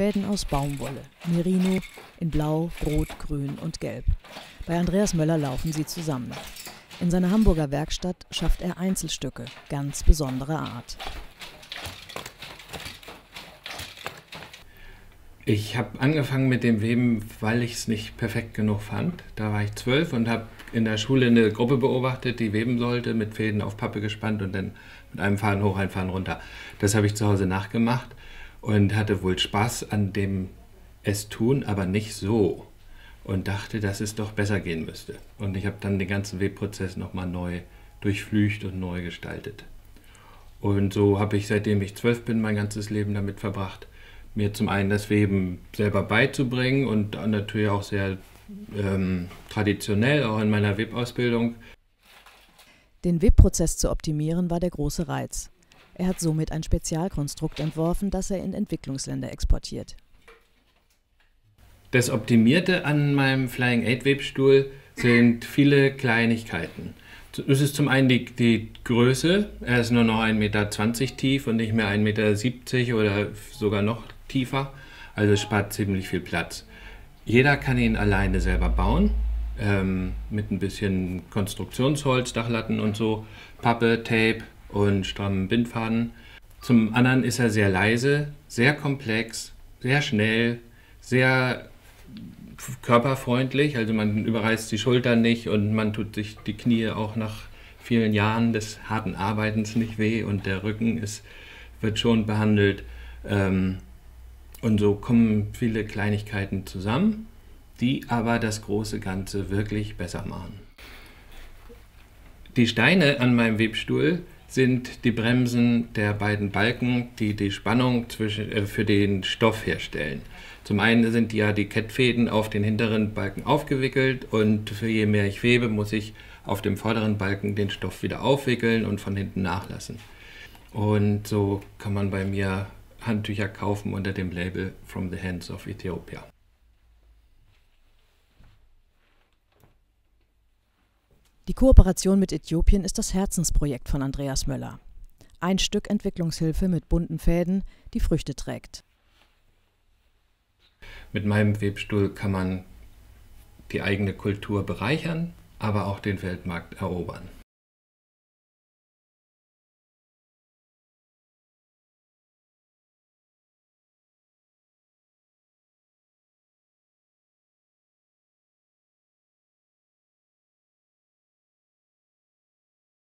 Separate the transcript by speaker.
Speaker 1: Fäden aus Baumwolle, Merino, in Blau, Rot, Grün und Gelb. Bei Andreas Möller laufen sie zusammen. In seiner Hamburger Werkstatt schafft er Einzelstücke ganz besonderer Art.
Speaker 2: Ich habe angefangen mit dem Weben, weil ich es nicht perfekt genug fand. Da war ich zwölf und habe in der Schule eine Gruppe beobachtet, die weben sollte, mit Fäden auf Pappe gespannt und dann mit einem Faden hoch, ein Faden runter. Das habe ich zu Hause nachgemacht und hatte wohl Spaß an dem es tun, aber nicht so. Und dachte, dass es doch besser gehen müsste. Und ich habe dann den ganzen Webprozess nochmal neu durchflücht und neu gestaltet. Und so habe ich, seitdem ich zwölf bin, mein ganzes Leben damit verbracht, mir zum einen das Weben selber beizubringen und natürlich auch sehr ähm, traditionell, auch in meiner Webausbildung.
Speaker 1: Den Webprozess zu optimieren war der große Reiz. Er hat somit ein Spezialkonstrukt entworfen, das er in Entwicklungsländer exportiert.
Speaker 2: Das Optimierte an meinem Flying 8 Webstuhl sind viele Kleinigkeiten. Es ist zum einen die, die Größe. Er ist nur noch 1,20 Meter tief und nicht mehr 1,70 Meter oder sogar noch tiefer. Also spart ziemlich viel Platz. Jeder kann ihn alleine selber bauen. Ähm, mit ein bisschen Konstruktionsholz, Dachlatten und so, Pappe, Tape und strammen Bindfaden. Zum anderen ist er sehr leise, sehr komplex, sehr schnell, sehr körperfreundlich. Also man überreißt die Schultern nicht und man tut sich die Knie auch nach vielen Jahren des harten Arbeitens nicht weh und der Rücken ist, wird schon behandelt. Ähm, und so kommen viele Kleinigkeiten zusammen, die aber das große Ganze wirklich besser machen. Die Steine an meinem Webstuhl sind die Bremsen der beiden Balken, die die Spannung zwischen, äh, für den Stoff herstellen. Zum einen sind ja die Kettfäden auf den hinteren Balken aufgewickelt und für je mehr ich webe, muss ich auf dem vorderen Balken den Stoff wieder aufwickeln und von hinten nachlassen. Und so kann man bei mir Handtücher kaufen unter dem Label From the Hands of Ethiopia.
Speaker 1: Die Kooperation mit Äthiopien ist das Herzensprojekt von Andreas Möller. Ein Stück Entwicklungshilfe mit bunten Fäden, die Früchte trägt.
Speaker 2: Mit meinem Webstuhl kann man die eigene Kultur bereichern, aber auch den Weltmarkt erobern.